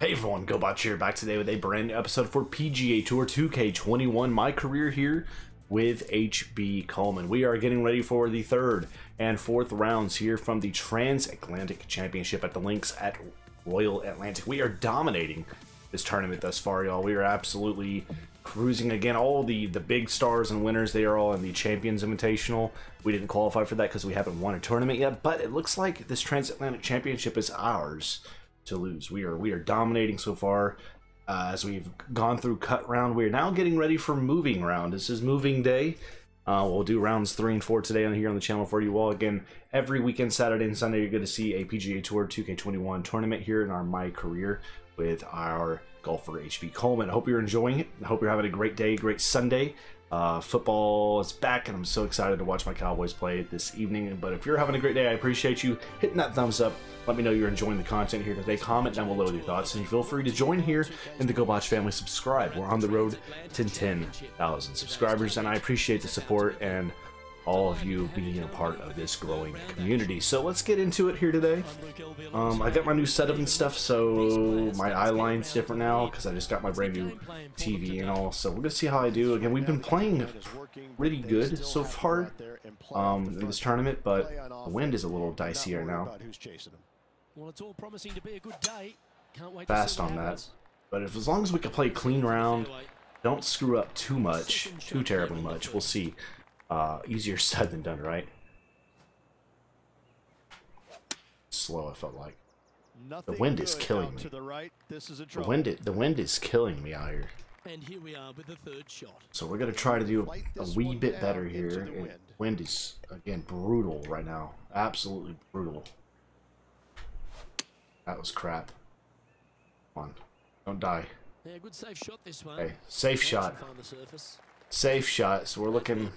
Hey everyone, GoBotch here, back today with a brand new episode for PGA Tour 2K21, my career here with HB Coleman. We are getting ready for the third and fourth rounds here from the Transatlantic Championship at the links at Royal Atlantic. We are dominating this tournament thus far, y'all. We are absolutely cruising again. All the, the big stars and winners, they are all in the Champions Invitational. We didn't qualify for that because we haven't won a tournament yet, but it looks like this Transatlantic Championship is ours to lose. We are we are dominating so far. Uh, as we've gone through cut round, we are now getting ready for moving round. This is moving day. Uh, we'll do rounds three and four today on here on the channel for you all. Again, every weekend, Saturday and Sunday, you're going to see a PGA Tour 2K21 tournament here in our My Career with our golfer HB Coleman. I hope you're enjoying it. I hope you're having a great day, great Sunday. Uh, football is back, and I'm so excited to watch my Cowboys play this evening. But if you're having a great day, I appreciate you hitting that thumbs up. Let me know you're enjoying the content here today. Comment down below with your thoughts, and feel free to join here in the GoBotch family. Subscribe. We're on the road to 10,000 subscribers, and I appreciate the support and all of you being a part of this growing community. So let's get into it here today. Um, I got my new setup and stuff, so my eye line's different now because I just got my brand new TV and all. So we're gonna see how I do. Again, we've been playing pretty good so far um, in this tournament, but the wind is a little dicey right now. Fast on that. But if as long as we can play clean round, don't screw up too much, too terribly much, we'll see. Uh, easier said than done, right? Slow, I felt like. The wind is killing me. The wind, the wind is killing me out here. And here we are with the third shot. So we're gonna try to do a, a wee bit better here. Wind. wind is again brutal right now, absolutely brutal. That was crap. Come on, don't die. Yeah, good safe shot this one. Hey, safe shot. Safe shot, so we're looking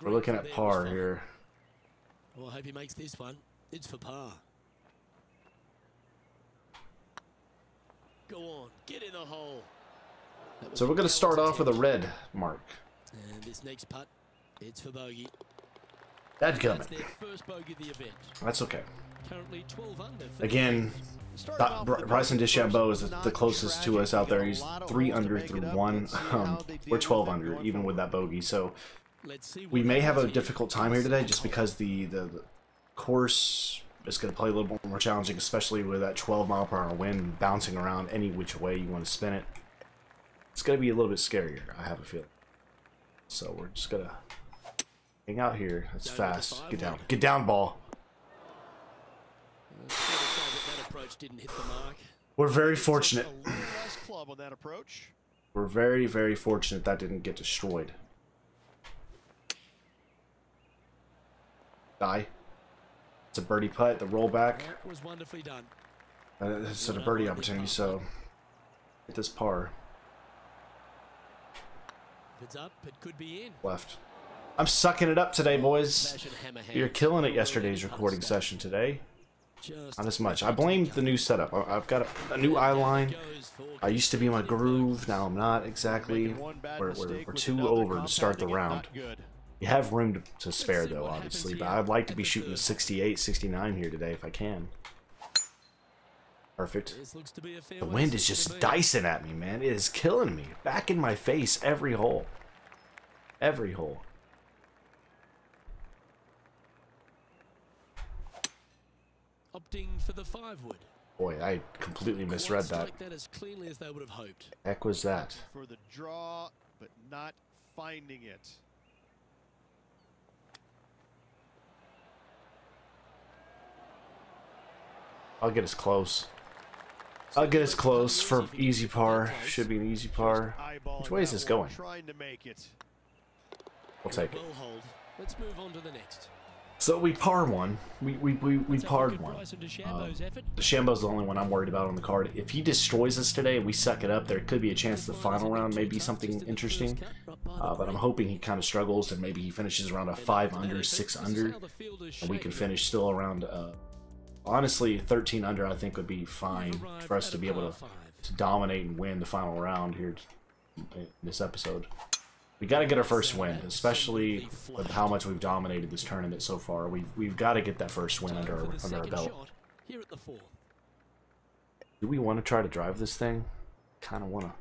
we're looking at par here. Well, I hope he makes this one. It's for par. Go on, get in the hole. So we're going to start off with a red mark. And this next putt, it's for bogey. That's coming. That's okay. Again, Bryson DeChambeau is the closest to us out there. He's three under through one. Um, we're 12 under, even with that bogey. So we may have a difficult time here today, just because the the, the course is going to play a little bit more challenging, especially with that 12 mile per hour wind bouncing around any which way you want to spin it. It's going to be a little bit scarier. I have a feeling. So we're just gonna hang out here. That's fast. Get down. Get down, ball. We're very fortunate. We're very, very fortunate that didn't get destroyed. Die. It's a birdie putt, the rollback. was wonderfully done. Uh, it's a birdie opportunity, so get this par. If it's up, it could be in. Left. I'm sucking it up today, boys. You're killing it yesterday's recording session today. Not as much. I blame the new setup. I've got a, a new eye line. I used to be in my groove. Now I'm not exactly. We're, we're, we're two over to start the round. You have room to, to spare, though, obviously. But I'd like to be shooting a 68, 69 here today if I can. Perfect. The wind is just dicing at me, man. It is killing me. Back in my face every hole. Every hole. Opting for the five wood. Boy, I completely misread that. Like that as cleanly as they would have hoped. Heck was that? For the draw, but not finding it. I'll get us close. I'll get us close for easy par. Should be an easy par. Which way is this going? We'll take it. Let's move on to the next. So we par one. We we we, we parred one. Um, DeChambeau's the only one I'm worried about on the card. If he destroys us today we suck it up, there could be a chance the final round may be something interesting. Uh, but I'm hoping he kind of struggles and maybe he finishes around a five under, six under, and we can finish still around. Uh, honestly, 13 under I think would be fine for us to be able to, to dominate and win the final round here in this episode. We got to get our first win, especially with how much we've dominated this tournament so far. We've we've got to get that first win under our, under our belt. Do we want to try to drive this thing? Kind of wanna.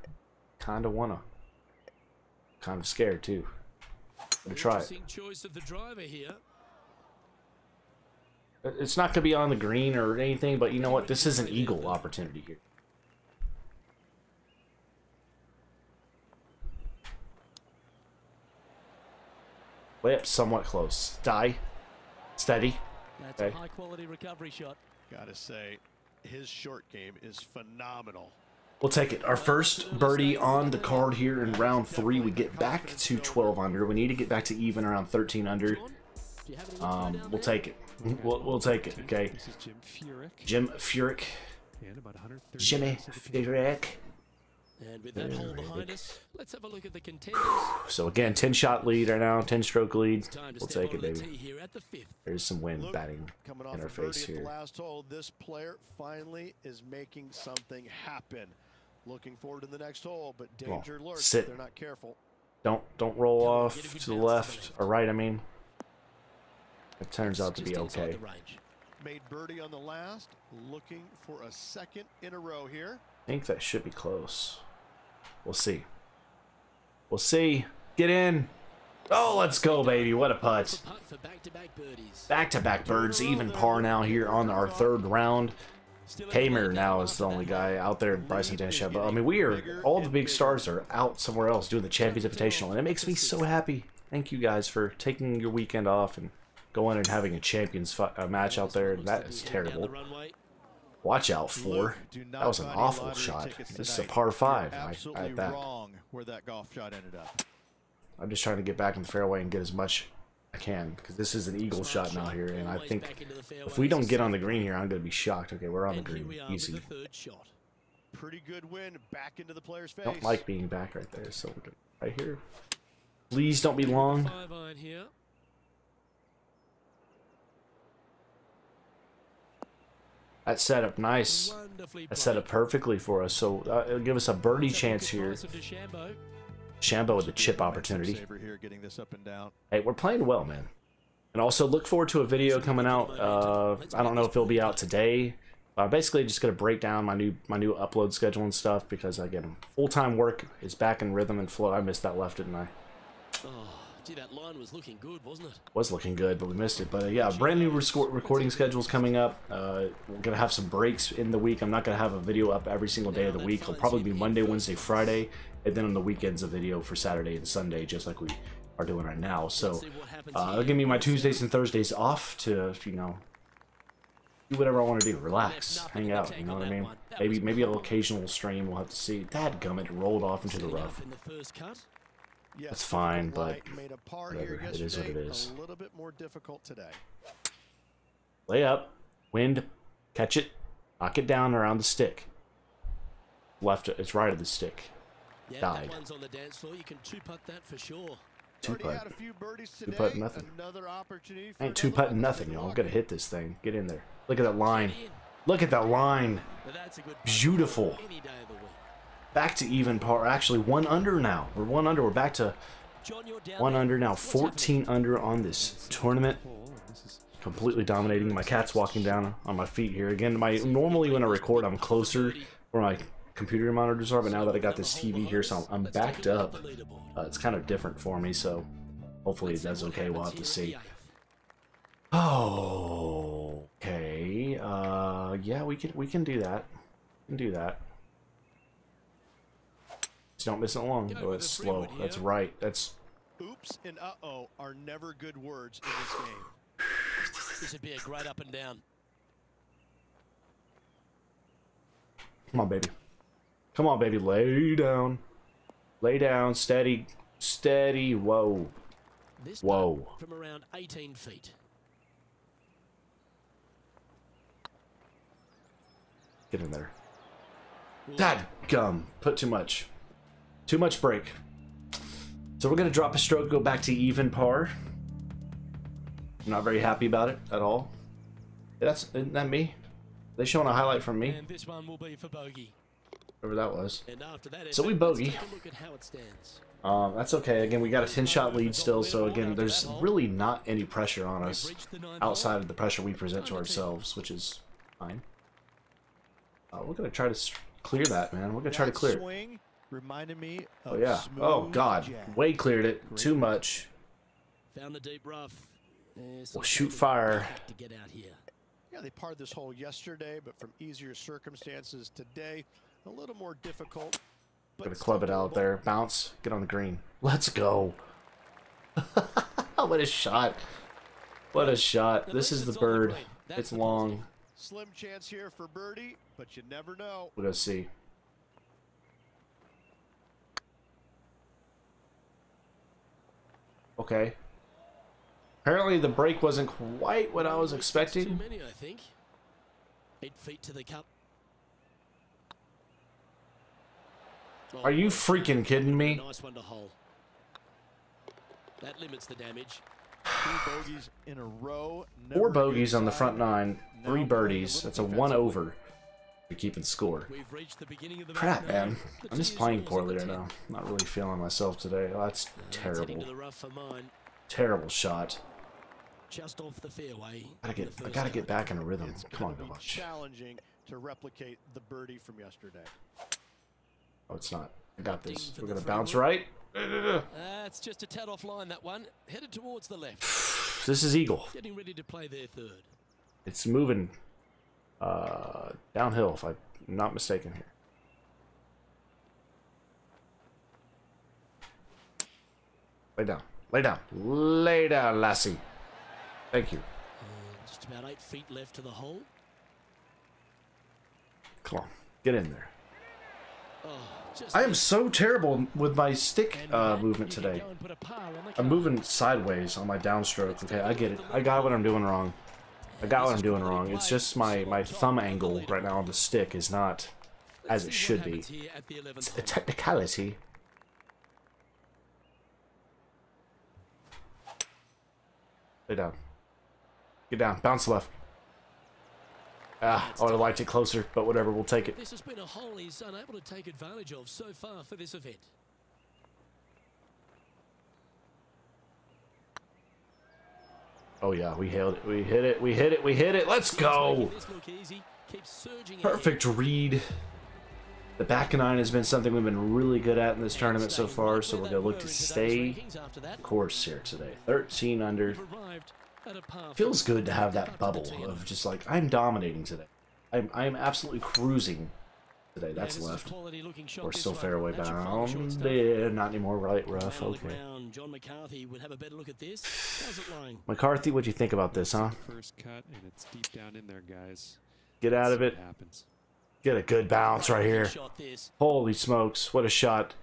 Kind of wanna. Kind of scared too. Gonna try it. Choice of the driver here. It's not gonna be on the green or anything, but you know what? This is an eagle opportunity here. Way up somewhat close. Die. Steady. That's Okay. a high quality recovery shot. Gotta say, his short game is phenomenal. We'll take it. Our first birdie on the card here in round three. We get back to 12 under. We need to get back to even around 13 under. John, do you have any info Um, we'll take it. We'll, we'll take it, okay? This is Jim Furyk. Jim Furyk. And about 130 Jimmy yards of the pin. Furyk. And with that hole behind us, let's have a look at the contenders. So again, 10 shot lead right now, 10 stroke lead. We'll take it, onto the baby. here at the fifth. There's some wind Luke, batting Coming off in our face here. last hole, this player finally is making something happen. Looking forward to the next hole, but Come on, danger lurks sit. they're not careful. Don't don't roll Come off get a good to the bounce to left left. or right. I mean, it turns out to be okay. Made birdie on the last, looking for a second in a row here. I think that should be close. We'll see. We'll see. Get in. Oh, let's go, baby. What a putt. Back-to-back. Back birds, even par now here on our third round. Hamer now now is the only guy out there. Bryson DeChambeau. I mean, we are all the big stars are out somewhere else doing the Champions Invitational, and it makes me so happy. Thank you guys for taking your weekend off and going and having a Champions uh, match out there. That is terrible. Runway. Watch out for. Luke, That was an awful shot. This is a par five. I, Absolutely I, that. wrong where that golf shot ended up. I'm just trying to get back in the fairway and get as much I can because this is an eagle shot now here, and I think back into the if we don't get on the green here, I'm gonna be shocked. Okay, we're on the And here green, easy. with the third shot. Pretty good win back into the player's face. Don't like being back right there, so we're good. right here. Please don't be long. Five iron here. That set up nice. That set up perfectly for us. So uh, it'll give us a birdie Let's have a chance here. Shambo with a chip opportunity. saver here, getting this up and down. Hey, we're playing well, man. And also look forward to a video coming out. Uh, I don't know if it'll be out today. Uh, basically, just gonna break down my new my new upload schedule and stuff because I again, full time work is back in rhythm and flow. I missed that left, didn't I? Gee, that line was looking good, wasn't it? was looking good, but we missed it. But uh, yeah, brand new recording schedules coming up. Uh, we're gonna have some breaks in the week. I'm not gonna have a video up every single day of the week. It'll probably be Monday, Wednesday, Friday, and then on the weekends a video for Saturday and Sunday, just like we are doing right now. So See what happens uh, it'll give me my Tuesdays and Thursdays off to you know do whatever I want to do, relax, hang out. You know what I mean? Maybe maybe an occasional stream. We'll have to see. That gummit rolled off into the rough. Yes, That's fine, but made a par whatever, here it is what it is. A little bit more difficult today. Lay up, wind, catch it, knock it down around the stick. Left, it's right of the stick. Yeah, Died. that one's on the dance floor. You can two-putt that for sure. Two putt. had a few birdies today. putt, nothing. Another opportunity. For I ain't two another putting nothing, y'all. I'm gonna hit this thing. Get in there. Look at that line. Look at that line. That's a good putt Beautiful. Any day of the week. Back to even par. Actually, one under now. We're one under. We're back to John, you're down one under now. 14 under on this tournament. Hole, and this is Completely dominating. My cat's walking down on my feet here again. My normally when I record, I'm closer where my computer monitors are, but now that I got this TV here, so I'm, I'm backed up. at the leaderboard. Uh, it's kind of different for me, so hopefully it does okay. We'll have to see. at the eighth? Oh, okay. Uh, yeah, we can we can do that. We can do that. Just don't miss it long. Go Oh, it's the slow. freeway That's right. That's Oops and uh oh are never good words in this game. This would be a great up and down. come on, baby. Come on, baby. Lay down. Lay down. Steady. Steady. Whoa. This Whoa. from around 18 feet. Get in there. Dad gum. Put too much. Too much break. So we're gonna drop a stroke, go back to even par. I'm not very happy about it at all. That's isn't that me? They showing a highlight from me, And this one will be for bogey. whoever that was. And after that, So we bogey. look at how it stands. Um, that's okay. Again, we got a 10 shot lead still, so again, there's really not any pressure on us reached the ninth hole. outside of the pressure we present to ourselves, which is fine. Uh, we're gonna try to clear that, man. We're gonna try to clear. it. Swing reminded me Oh of yeah. Oh god. jazz. Way cleared it. Too much. Found the deep rough. Eh, yes, Well, I'll shoot fire. To get out here. Yeah, they parred this hole yesterday, but from easier circumstances today, a little more difficult. but Gonna club it out there. Bounce. Get on the green. Let's go. what a shot. What a shot. This is the it's on the bird. It's long. Slim chance here for birdie, but you never know. We'll go see. Okay. Apparently the break wasn't quite what I was expecting. Too expecting. many, I think. Eight feet to the cup. Oh, Are you freaking kidding me? Nice one to hole. That limits the damage. Two bogeys in a row. Four never bogeys on the front nine, three birdies. That's a one over. You're keeping score. We've reached the beginning of the Crap, man. I'm just tee playing poorly the right tee. now. Not really feeling myself today. Oh, that's It's terrible. the rough for mine. Terrible shot. Just off the fairway. Gotta get, the I gotta get back in a rhythm. It's Come on, gonna be Village. challenging to replicate the birdie from yesterday. Oh, it's not. I got this. We're gonna free bounce wood. right. Ah, that's just a tad off line, that one. Headed towards the left. This is Eagle. Getting ready to play their third. It's moving uh, downhill, if I'm not mistaken here. Lay down. Lay down. Lay down, lassie. Thank you. And just about eight feet left to the hole. Come on. Get in there. Oh, I am so terrible with my stick uh, movement today. go and put a par on the I'm moving sideways on my downstroke. Okay, I get it. I got what I'm doing wrong. I got what I'm doing wrong. It's just my, my thumb angle right now on the stick is not as it should be. happens here at the 11th It's a technicality. Lay down. Get down. Bounce left. Ah, I would have liked it closer, but whatever. We'll take it. This has been a hole he's unable to take advantage of so far for this event. Oh yeah, we held it. We hit it. We hit it. We hit it. Let's go. Perfect read. The back nine has been something we've been really good at in this tournament so far, so we're gonna look to stay course here today. 13 under. Feels good to have that bubble of just like I'm dominating today. I'm I'm absolutely cruising today. That's this left. quality looking shot We're still one. fairway That should find the bound. shortstop. Yeah, not anymore. Right rough. Down on the Okay. John McCarthy would have a better look at this. How's it lying? McCarthy, what'd you think about this, huh? First cut, and it's deep down in there, guys. Get out of it. happens. Get a good bounce right here. Holy smokes! What a shot!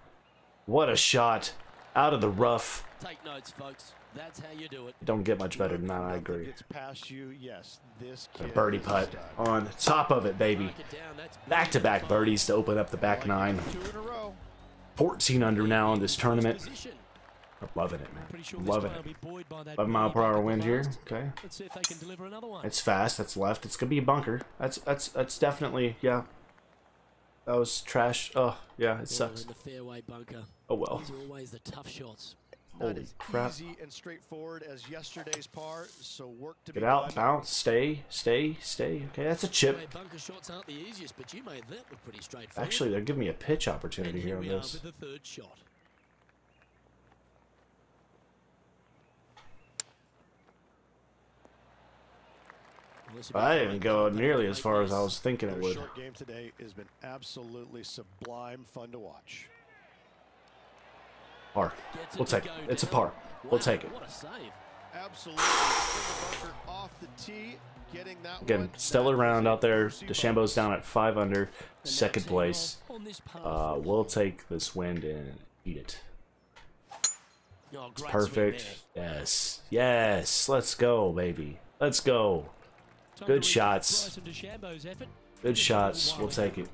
What a shot! Out of the rough. Take notes, folks. That's how you do it. Don't get much better than that. I agree. Gets past you. Yes, this A birdie putt on top of it, baby. Mark it down. That's Back to back birdies to open up the back nine. Two in a row. 14 under now in this tournament. I'm loving it, man. sure this Loving it. be buoyed 11 mile per hour wind here. Okay. Let's see if they can deliver another one. It's fast. That's left. It's gonna be a bunker. That's that's that's definitely yeah. That was trash. Oh yeah, it sucks. in the fairway bunker. Oh well. These are always the tough shots. Not Holy as crap. easy and straightforward as yesterday's par, so work to Get be out, bounce, stay, stay, stay. Okay, that's a chip. Fairway bunker shots aren't the easiest, but you made that look pretty straightforward. Actually, they're giving me a pitch and opportunity here here on this. with the third shot. Well, this will be I a didn't go nearly as far as I was thinking it would. short game today has been absolutely sublime fun to watch. Par. We'll take it. It's a par. We'll take it. What a save. Absolutely. In the bunker off the tee, getting that Again, stellar round out there. juicy DeChambeau's down at five under, second place. off on this par Uh, we'll take this wind and eat it. Great swing Perfect. Yes. Yes. Let's go, baby. Let's go. Good shots. recognize Bryson DeChambeau's effort. Good Just a little shots. We'll take it.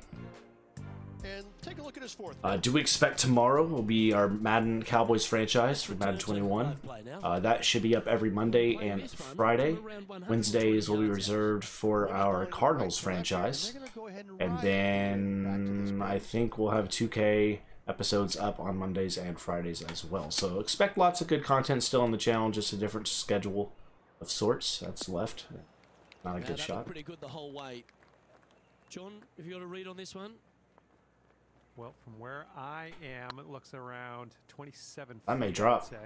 And take a look at his fourth. Uh, do we expect tomorrow will be our Madden Cowboys franchise for Madden 21? Uh, that should be up every Monday and Friday. Wednesdays will be reserved for our Cardinals franchise. And then I think we'll have 2K episodes up on Mondays and Fridays as well. So expect lots of good content still on the channel, just a different schedule of sorts. That's left. Not a good shot. pretty good the whole way. John, have you got a read on this one? Well, from where I am, it looks around 27 I may feet, I'd drop. say.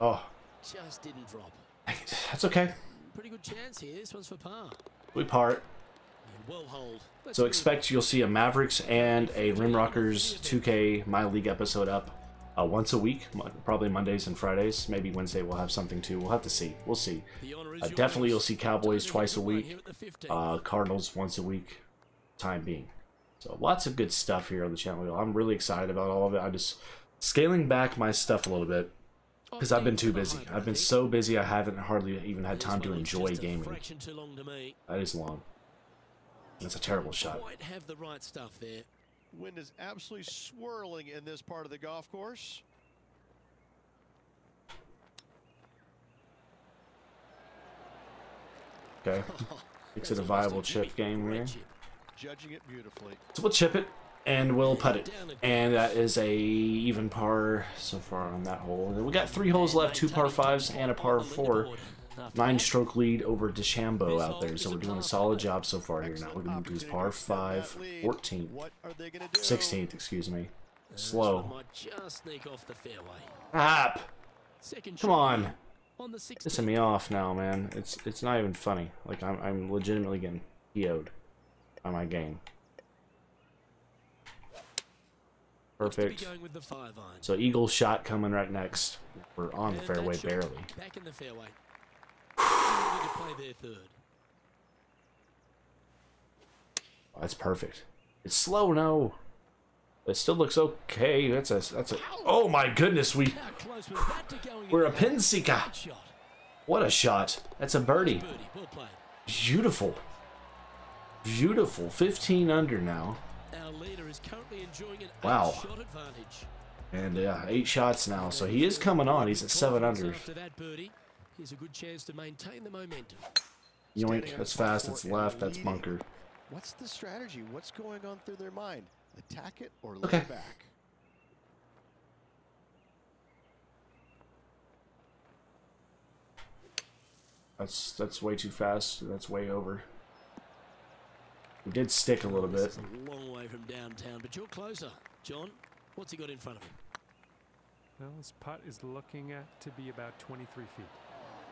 Oh, Just didn't drop. that's okay. Pretty good chance here. This one's for par. We part. Well hold. Let's So move expect you'll see a Mavericks and a Rimrockers 2K My League episode up uh, once a week, probably Mondays and Fridays. Maybe Wednesday we'll have something too. We'll have to see. We'll see. The honour is Uh, definitely you'll see Cowboys twice a week, here at the 15. uh, Cardinals once a week, time being. So lots of good stuff here on the channel. I'm really excited about all of it. I'm just scaling back my stuff a little bit oh, because I've been too busy. I've been so busy I haven't hardly even had time to enjoy gaming. fraction too long to me. That is long. That's a terrible shot. Quite have the right stuff there. Wind is absolutely swirling in this part of the golf course. Okay. Makes it a viable chip game Great here. Chip. Judging it beautifully. So we'll chip it and we'll putt it. And that is a even par so far on that hole. And then we got three holes left, two par fives and a par four. Nine stroke lead over DeChambeau out there. So we're doing a solid job so far here. Now we're going to do his par 5, 14th, What are they going to do? 16th, excuse me. Slow. might off the fairway. Ah, Second come on. on the 16th. Pissing me off now, man. It's it's not even funny. Like I'm I'm legitimately getting PO'd by my game. Looks to be Perfect. with the five iron. So Eagle shot coming right next. We're on the fairway barely. Back in the fairway. To play their third. Oh, that's perfect. It's slow, no. It still looks okay. That's a that's a. Oh my goodness, we How close was that to going we're a pin seeker. What a shot! That's a birdie. Birdie. Well played. Beautiful. Beautiful. 15 under now. Our leader is currently enjoying an Wow. shot advantage. And yeah, eight shots now. So he is coming on. He's at seven under. After that here's a good chance to maintain the momentum. Yoink. That's fast. That's left. That's bunker. What's the strategy? What's going on through their mind? Attack it or lay Okay. back? That's that's way too fast. That's way over. We did stick a little bit. a long way from downtown, but you're closer. John, what's he got in front of him? Well, this putt is looking at to be about 23 feet.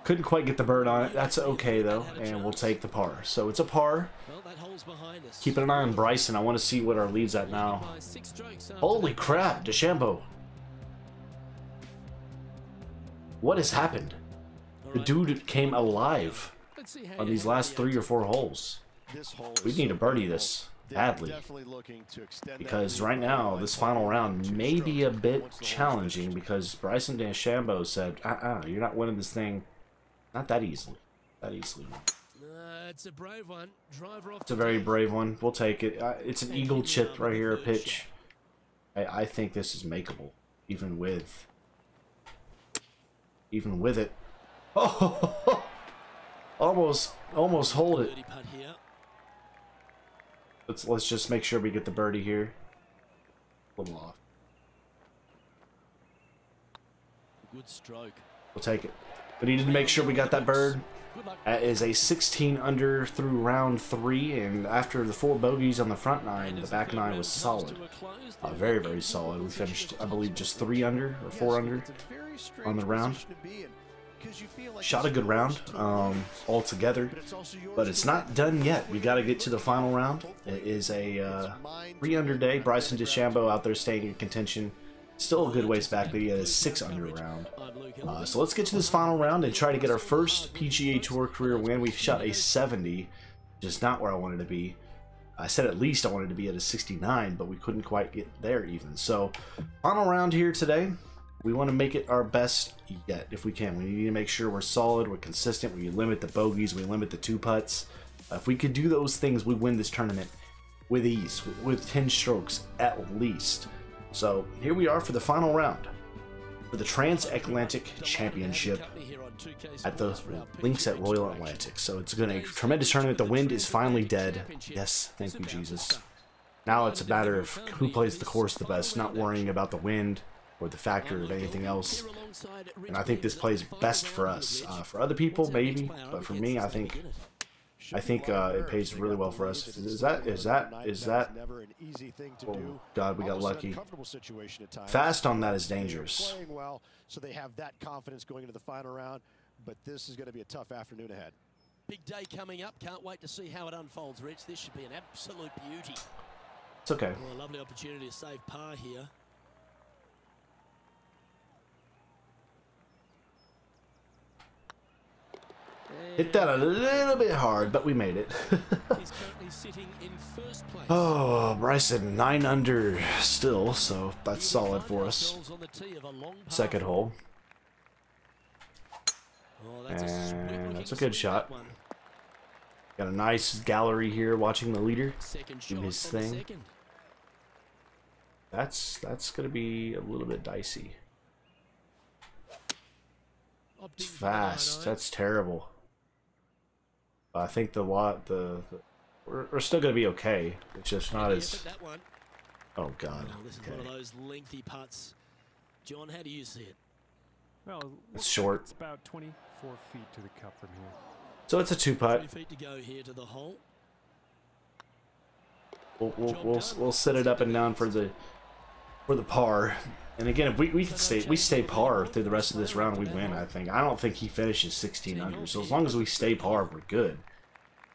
Couldn't quite get the bird on it. That's okay though, and we'll take the par. So it's a par. Well, that hole's behind us. Keeping an eye on Bryson. I want to see what our lead's at now. By six strokes after Holy crap, DeChambeau. What has happened? The dude came alive let's see how on these last three or four holes. This hole We need so to birdie beautiful. this badly. definitely looking to extend that Because right now, this final round may be a bit once the hole's challenging because Bryson DeChambeau said, uh-uh, you're not winning this thing. Not that easily. That easily. Uh, it's a brave one. Driver off It's a very brave one. We'll take it. Uh, it's an eagle chip right here, a pitch. I, I think this is makeable, even with, even with it. Oh, almost, almost hold it. Birdie putt here. Let's let's just make sure we get the birdie here. A little off. Good stroke. We'll take it. We needed to make sure we got that bird. That is a 16 under through round three, and after the four bogeys on the front nine, the back nine was solid. Uh, very, very solid. We finished, I believe, just three under or four under. it's a very strange on the round. Position to be in, 'cause you feel like Shot a good round um, altogether, but it's also yours but to it's win. not done yet. We got to get to the final round. It is a uh, three under day. Bryson DeChambeau out there staying in contention. Still a good ways back, but he had a six under round. Uh, so let's get to this final round and try to get our first PGA Tour career win. We shot a 70, just not where I wanted to be. I said at least I wanted to be at a 69, but we couldn't quite get there even. So, final round here today. We want to make it our best yet if we can. We need to make sure we're solid, we're consistent. We limit the bogeys, we limit the two putts. If we could do those things, we win this tournament with ease, with, with 10 strokes at least. So, here we are for the final round for the Transatlantic Championship at the links at Royal Atlantic. So it's been a tremendous tournament. The wind is finally dead. Yes, thank you, Jesus. Now it's a matter of who plays the course the best, not worrying about the wind or the factor of anything else. And I think this plays best for us. Uh, for other people, maybe, but for me, I think I think a lot of uh, it pays really well for us. Is that is that is that? never an easy thing to Oh. God, we got lucky. uncomfortable situation at times. Fast on that is dangerous. Well, so they have that confidence going into the final round. But this is going to be a tough afternoon ahead. Big day coming up. Can't wait to see how it unfolds, Rich. This should be an absolute beauty. It's okay. Well, a lovely opportunity to save par here. Hit that a little bit hard, but we made it. He's currently sitting in first place. oh, Bryson nine under still, so that's solid for us. ourselves on the tee of a long par Second hole. Oh, that's a And that's a good shot. Got a nice gallery here watching the leader. Do his thing. That's that's gonna be a little bit dicey. It's fast. That's terrible. I think the lot the, the we're, we're still gonna be okay. It's just not Good as effort, that one. oh god. Oh, this is one of those lengthy putts. John, how do you see it? Well, It's short. Like it's about 24 feet to the cup from here. So it's a two putt. Three feet to go here to the hole. We'll we'll, we'll we'll set it up and down for the for the par. And again, if we, we could stay we stay par through the rest of this round, we win. I think. I don't think he finishes 16 under. So as long as we stay par, we're good.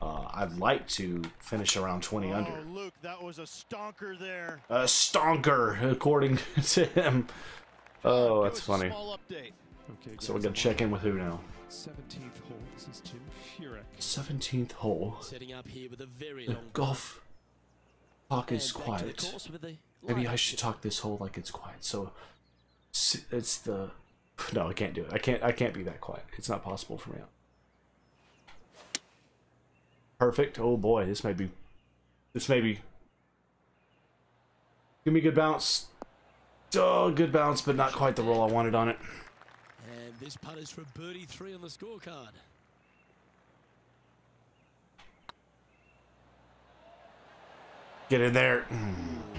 Uh, I'd like to finish around 20 under. Oh, Luke, that was a stonker there. A stonker, according to him. Oh, that's funny. Small update. Okay, So we're gonna check in with who now? 17th hole. This is Tim Furyk. 17th hole. Setting up here with a very The long golf talk is And back to the quiet. Course with the Maybe I should talk this whole like it's quiet. So it's the no, I can't do it. I can't. I can't be that quiet. It's not possible for me. Perfect. Oh boy, this may be. This may be. Give me a good bounce. Oh, good bounce, but not quite the roll I wanted on it. And this putt is for birdie three on the scorecard. Get in there. Right by the hole.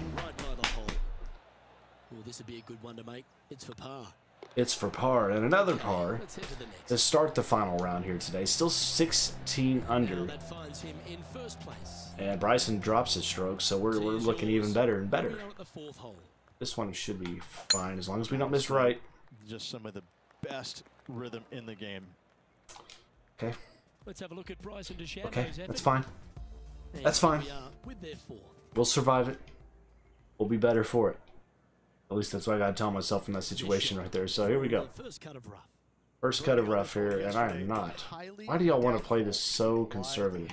Oh, this would be a good one to make. It's for par. It's for par and another Okay, par to the to start the final round here today. Still 16 Now under, that finds him in first place. and Bryson drops his stroke, so we're, we're looking even better and better. We are at the fourth hole. This one should be fine as long as we don't miss right. Just some of the best rhythm in the game. Okay, Let's have a look at Bryson DeChambeau's okay, effort. that's fine. That's fine. We are with their fourth. We'll survive it. We'll be better for it. At least that's what I gotta tell myself in that situation right there. So here we go. First cut of rough. Here, and I am not. Why do y'all want to play this so conservative?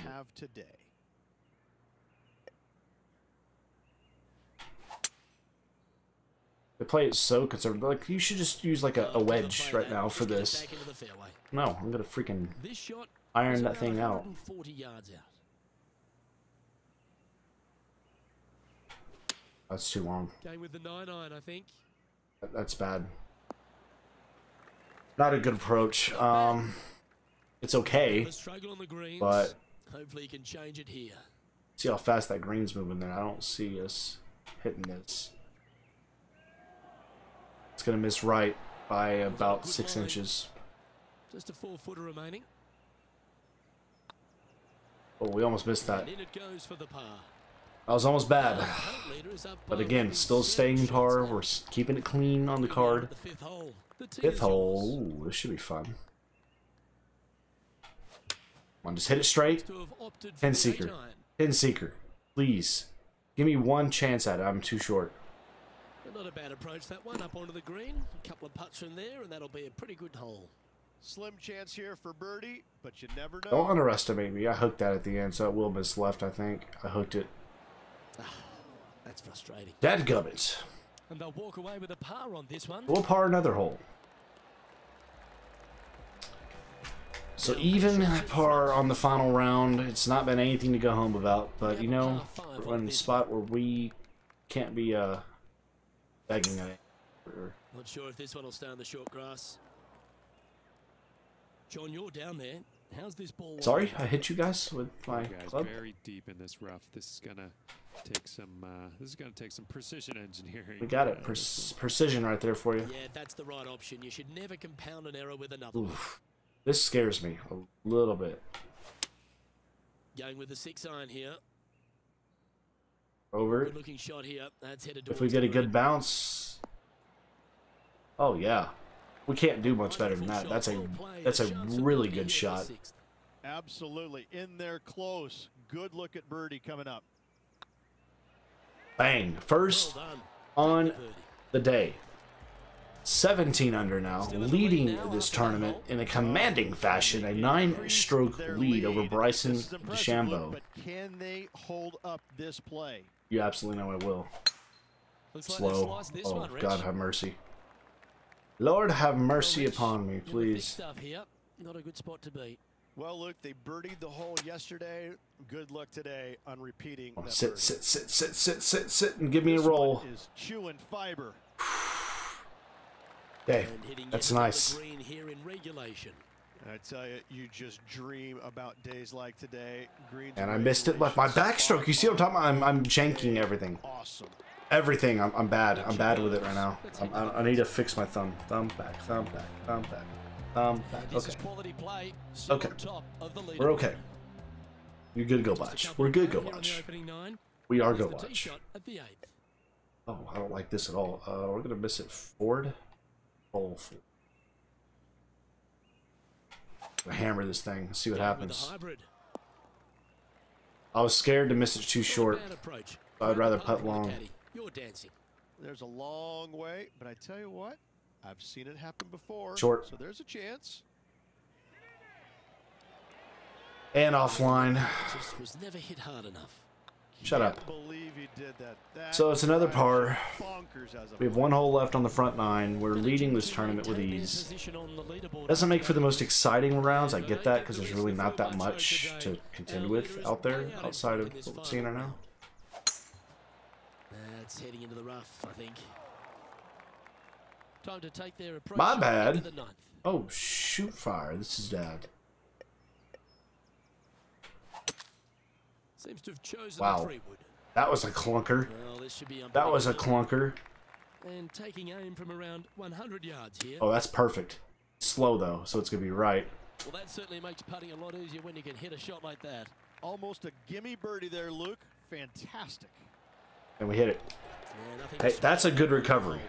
They play it so conservative. Like you should just use like a, a wedge right now for this. No, I'm gonna freaking iron that thing out. 140 yards out. That's too long. Going with the 9 iron, I think. That- That's bad. Not a good approach. Um, it's okay. Struggle on the greens. but- hopefully he can change it here. See how fast that green's moving there. I don't see us hitting this. It's gonna miss right by about six line. inches. Just a four footer remaining. Oh, we almost missed that. That was almost bad. Punt leader is up But again, still staying par. shots. We're keeping it clean on the card. to fifth hole. The tee Fifth is hole. yours. Ooh, this should be fun. Come on, just hit it straight. To have opted for Pin the seeker. eight iron. Pin seeker. Please. Give me one chance at it. I'm too short. Not a bad approach that one up onto the green. A couple of putts from there, and that'll be a pretty good hole. Slim chance here for birdie, but you never know. Don't underestimate me. I hooked that at the end, so it will miss left, I think. I hooked it. That's frustrating. Dadgummit. And they'll walk away with a par on this one. We'll par another hole. So even at par on the final round, it's not been anything to go home about. But you know, we're in a spot where we can't be uh begging it. Not sure if this one will stay on the short grass. John, you're down there. How's this ball? Sorry. I hit you guys with my guys club. very deep in this rough. This is gonna take some. Uh, this is gonna take some precision engineering. We got uh, it. this Pre- precision right there for you. Yeah, that's the right option. You should never compound an error with another. Oof. This scares me a little bit. Going with the six iron here. Over Good looking shot here. That's headed If we get a good green. bounce. Oh yeah. We can't do much better than that. That's a that's a really good shot. Absolutely. In there close. Good look at Birdie coming up. Bang. First on the day. 17 under now, leading this tournament in a commanding fashion, a nine-stroke lead over Bryson This is impressive, DeChambeau. But can they hold up this play? You absolutely know I will. Looks like they've Slow. Oh. God have mercy. Lord have mercy upon me, in the big please. Not a good spot to be. Well, Luke, they birdied the hole yesterday. Good luck today on repeating that sit, birdie. sit, sit, sit, sit, sit, sit, and give me a This one roll. is chewing fiber. Okay, And hitting yet that's nice. Green here in regulation. I tell you, you just dream about days like today. Greens And I missed it left. My regulation, backstroke, you see what I'm talking about? I'm, I'm janking everything. Awesome. Everything. I'm, I'm bad. I'm bad with it right now. I'm, I, I need to fix my thumb. Thumb back, thumb back, thumb back, thumb back. And this Okay. quality play. Still Okay. top of the We're okay. You're good, Go Just Watch. We're good, go Go here on the Watch. We are Here's Go the Watch. shot at the eighth. Oh, I don't like this at all. Uh, we're gonna miss it forward. Roll forward. Gonna hammer this thing. See what Going with the happens. I was scared to miss it too short. I'd rather putt putt from the long. You're dancing. There's a long way, but I tell you what, I've seen it happen before. Short. So there's a chance. And offline. Just was never hit hard enough. Shut up. believe he did that. That So it's another drive par. was Bonkers as a We have one hole left on the front nine. We're leading this tournament with ease. position on the leaderboard Doesn't make for the most exciting rounds. I get that because there's really not that much to contend with out there outside of what we're seeing right now. That's heading into the rough, I think. Time to take their approach. My bad. the ninth. Oh shoot! Fire! This is bad. Seems to have chosen Wow. the three wood. That was a clunker. Well, this should be That was a clunker. And taking aim from around 100 yards here. Oh, that's perfect. Slow though, so it's gonna be right. Well, that certainly makes putting a lot easier when you can hit a shot like that. almost a gimme birdie there, Luke. Fantastic. And we hit it. Yeah, Hey, that's a sweat. good recovery.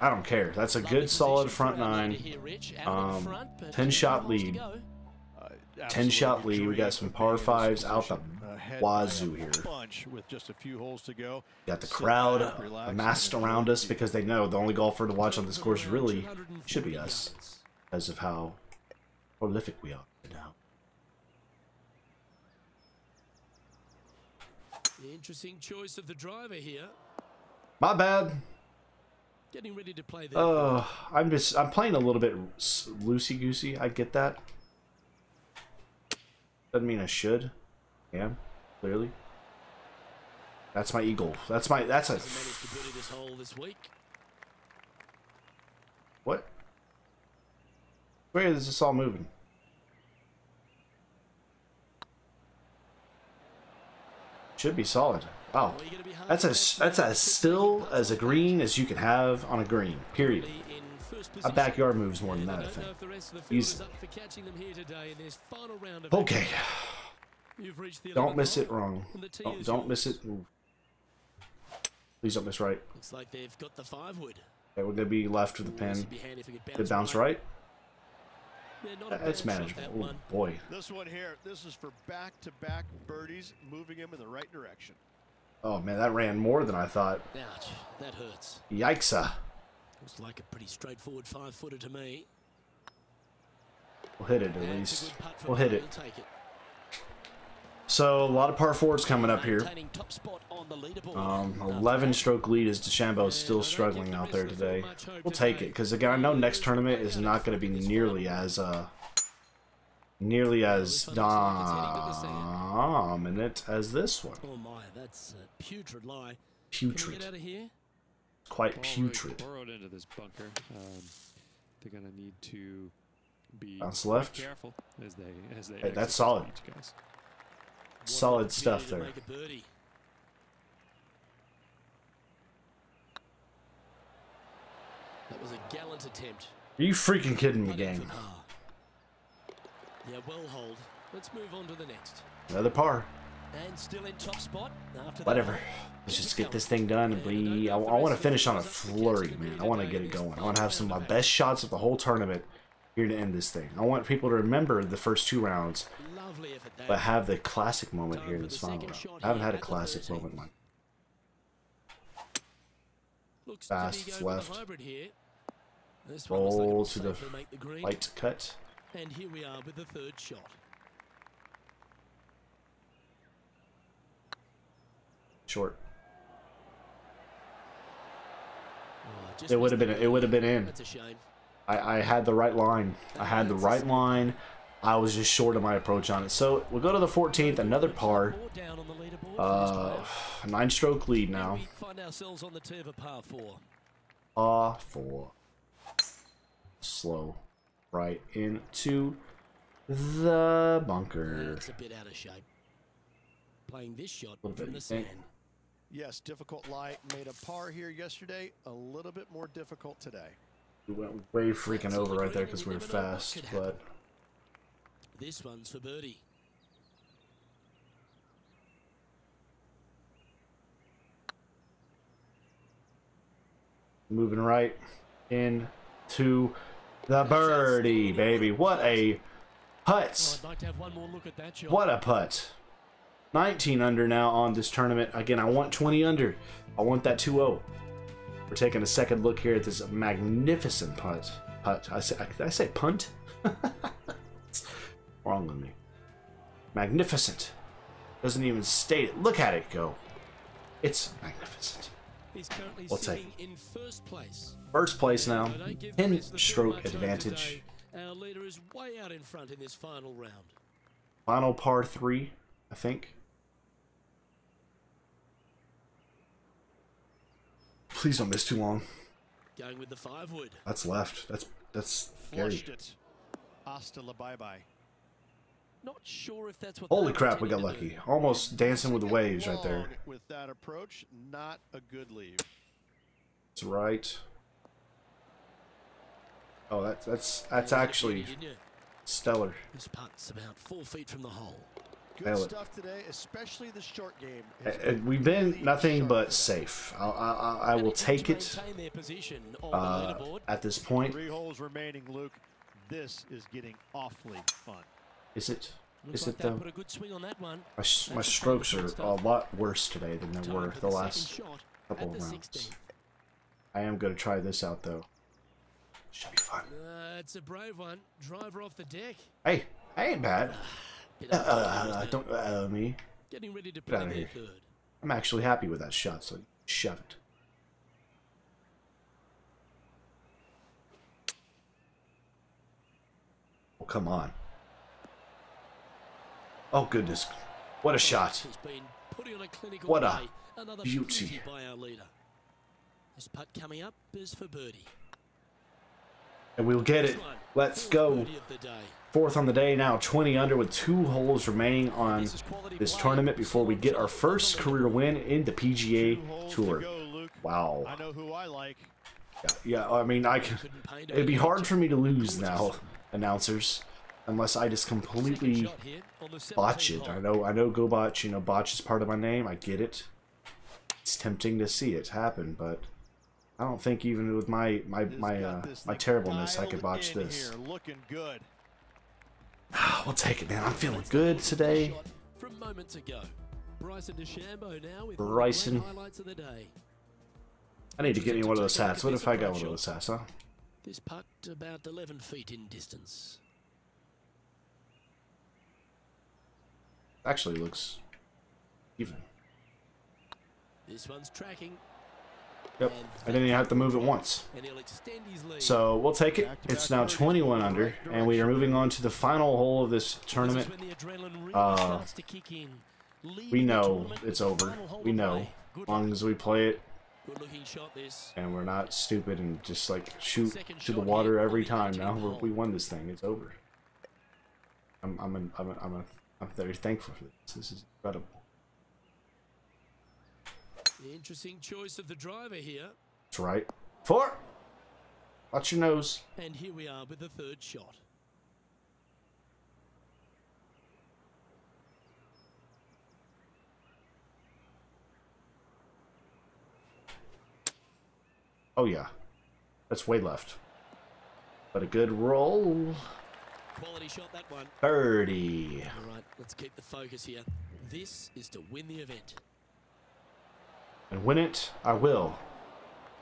I don't care. That's a good, solid front for our leader nine. here, Rich, out in Um, 10 shot lead. Uh, 10 shot lead. We got some of par being in this fives out the position. Ahead by a wazoo here. Bunch with just a few holes to go. Got the crowd back, relax, amassed around us because they know the only golfer to watch on this course really should be us yards. because of how prolific we are now. The interesting choice of the driver here. My bad. Getting ready to play the. Uh, I'm just I'm playing a little bit loosey goosey. I get that. Doesn't mean I should. Am clearly. That's my eagle. That's my that's a Hasn't managed this hole this week. what? Where is this all moving? Should be solid. Wow. Hard That's as that's as still as a green as you can have on a green. Period. A backyard moves more than that, I think. Okay. Don't miss it wrong. the tee Don't, don't miss it. Please don't miss right. Looks like they've got the five. Okay, we're gonna be left with the pin. could bounce, right. That's manageable. that Oh boy. This one here, this is for back-to-back birdies, moving him in the right direction. Oh man, that ran more than I thought. Ouch, that hurts. Yikesa. Looks like a pretty straightforward five footer to me. We'll hit it at least. good putt from We'll hit it. It. So a lot of par fours coming up here. Top spot on the. Um, 11 stroke lead as DeChambeau is still struggling out there of the field today. We'll take it because again, I know next tournament is not going to be nearly as uh the as dominant as this one. Oh my, that's a putrid lie. Putrid, get out of here? quite putrid. Borrowed into this bunker. Um, they're gonna need to be Bounce quite left. careful as they as they. Hey, that's solid. the guys. Solid stuff there. to make a birdie. That was a gallant attempt. Are you freaking kidding me, Putting for gang? par. Yeah, well hold. Let's move on to the next. Another par. And still in top spot after Whatever. Let's just get this thing done. We, I, I want to finish on a flurry, man. I want to get it going. I want to have some of my best shots of the whole tournament here to end this thing. I want people to remember the first two rounds, but have the classic moment here in this final round. I haven't had a classic moment Looks fast, to be it's going with a left. hybrid here. This one looks like it roll to the safely make the green. light cut. And here we are with the third shot. Short. Oh, It would have been it would have been in. That's a shame. I, I had the right line. I had the right line. I was just short of my approach on it. So we'll go to the 14th, another par. More down on the leaderboard for Uh, nine stroke lead now. we find ourselves on the tee of a par four. Par four. Slow. Right into the bunker. That's a bit out of shape. Playing this shot Little bit, from the sand. Yes, difficult lie made a par here yesterday. A little bit more difficult today. We went way freaking over right there because we were fast, but This one's for birdie. moving right into the birdie, baby. What a Oh, putt! I'd like to have one more look at that shot. What a putt. 19 under now on this tournament. Again, I want 20 under. I want that 2-0. We're taking a second look here at this magnificent putt. Putt. I say, did I say punt? Wrong with me. Magnificent. Doesn't even state it. Look at it go. It's magnificent. He's currently We'll take sitting in first place. First place now. I 10 Chris the too stroke advantage. Our leader is way out in front in this final round. Final par 3, I think. Please don't miss too long. Going with the five wood. That's left. That's that's scary. Flushed it. Hasta la bye bye. Not sure if that's what. Holy crap, we got lucky. Almost dancing with the waves right there. With that approach, not a good leave. That's right. Oh, that, that's that's actually stellar. This putt's about four feet from the hole. Good Nail it. stuff today, especially the short game. Uh, has been We've been nothing but safe. I, I, I- I will take it maintain their position on uh, at this point. Three holes remaining, Luke. This is getting awfully fun. Is it? Is it they though? put a good swing on that one. My, my strokes are a lot worse today than they were the last couple of rounds. 16th. I am going to try this out though. Should be fun. Uh, it's a brave one. Driver off the deck. Hey, I ain't bad. Bit Uh, uh, top, isn't it? don't uh, me. Getting ready to Get outta their here. third. I'm actually happy with that shot, so shove it. Oh, come on. Oh, goodness. What a shot. Has been putting on a clinical What a beauty. beauty by our leader. This putt coming up is for birdie. And we'll get it. Let's go. birdie of the day. Fourth on the day now, 20 under with two holes remaining on This is quality this play. tournament before we get our first career win in the PGA Tour. To go, Luke. Wow. I know who I like. Yeah, I mean, I can. Couldn't paint a It'd be hard for me to lose now, announcers, unless I just completely shot here on the botch it. I know, I know, go botch. You know, botch is part of my name. I get it. It's tempting to see it happen, but I don't think even with my my my uh, my terribleness, I could botch this. Here, looking good. we'll take it, man. I'm feeling good today. shot From moments ago. Bryson DeChambeau now with Bryson. highlights of the day. I need to get me one of those hats. What if I got one of those hats, huh? This putt about 11 feet in distance. Actually, looks even. This one's tracking. Yep. I didn't even have to move it once. And he'll extend his lead. So we'll take it. It's now 21 under, and we are moving on to the final hole of this tournament. This is when the adrenaline really Uh, starts to kick in. Leading We know it's over. We know. As long as we play it Good looking shot this. and we're not stupid and just like shoot to the water every time. Now we're, hole. we won this thing. It's over. I'm I'm an, I'm a, I'm, a, I'm very thankful for this. This is incredible. Interesting choice of the driver here. That's right. Four. Watch your nose. And here we are with the third shot. Oh yeah, that's way left. But a good roll. Quality shot, that one. Birdie. All right, let's keep the focus here. This is to win the event. And win it, I will.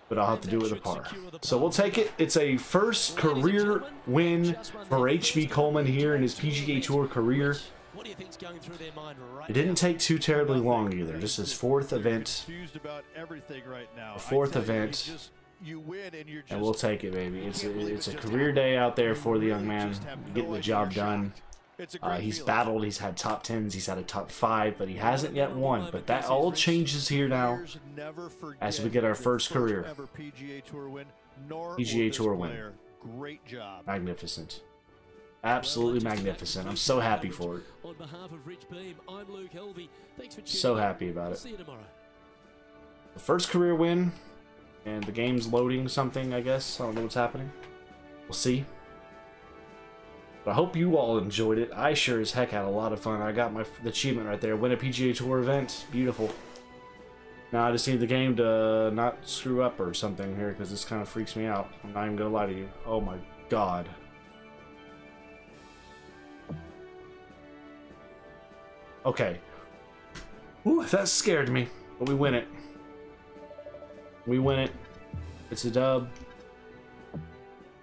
But I'll have to do it with a par. So we'll take it. It's a first career win for HB Coleman here in his PGA Tour career. What do you think's going through their mind right It didn't take too terribly long either. Just his fourth event, about everything right now. A fourth I tell you, you event. Just- You win and you're just and we'll take it, baby. It's a, believe it's a career day out there for the young man, no getting the job done. shocked. It's a Uh, he's feeling. battled. He's had top tens. He's had a top five, but he hasn't yet won. But that all changes here now. As we get our first career. ever PGA Tour win, nor PGA Tour win. Great job. Magnificent, absolutely magnificent. I'm so happy for it. On behalf of Rich Beem, I'm Luke Elvy. Thanks for So happy about it. see you tomorrow. The first career win, and the game's loading something. I guess I don't know what's happening. We'll see. But I hope you all enjoyed it. I sure as heck had a lot of fun. I got my achievement right there. Win a PGA Tour event. Beautiful. Now I just need the game to not screw up or something here because this kind of freaks me out. I'm not even gonna lie to you. Oh my god. Okay. Ooh, that scared me. But we win it. We win it. It's a dub.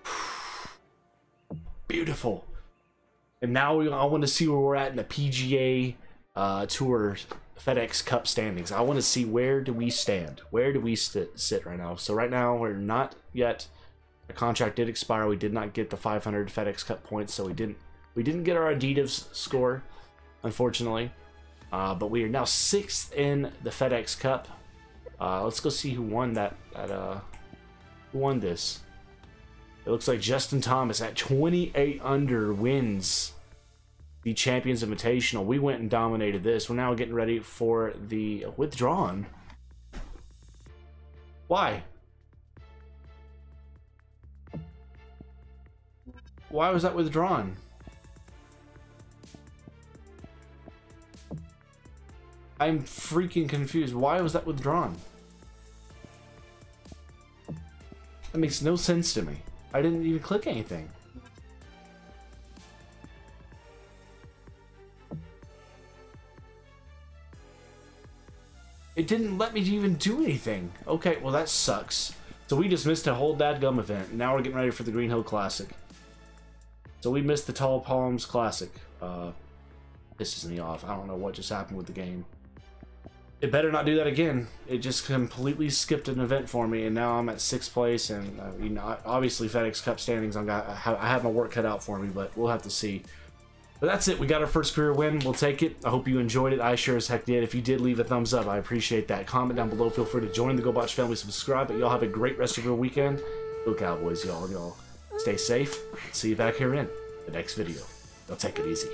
Beautiful. And now we, I want to see where we're at in the PGA uh, Tour FedEx Cup standings. I want to see where do we stand? Where do we sit, sit right now? So right now we're not yet. The contract did expire. We did not get the 500 FedEx Cup points, so we didn't we didn't get our Adidas score, unfortunately. Uh, but we are now sixth in the FedEx Cup. Uh, let's go see who won that. That uh, who won this? It looks like Justin Thomas at 28 under wins the Champions Invitational. We went and dominated this. We're now getting ready for the withdrawn. Why? Why was that withdrawn? I'm freaking confused. Why was that withdrawn? That makes no sense to me. I didn't even click anything. It didn't let me even do anything. Okay, well that sucks. So we just missed a whole dadgum event. Now we're getting ready for the Green Hill Classic. So we missed the Tall Palms Classic. Uh, pisses me off. I don't know what just happened with the game. It better not do that again. It just completely skipped an event for me, and now I'm at sixth place. And uh, you know, obviously FedEx Cup standings, I'm got I have, I have my work cut out for me, but we'll have to see. But that's it. We got our first career win. We'll take it. I hope you enjoyed it. I sure as heck did. If you did, leave a thumbs up. I appreciate that. Comment down below. Feel free to join the GoBotch family. Subscribe. But y'all have a great rest of your weekend. Go Cowboys, y'all. Y'all stay safe. See you back here in the next video. Y'all take it easy.